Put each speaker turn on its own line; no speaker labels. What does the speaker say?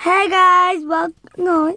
Hey guys, welcome. No,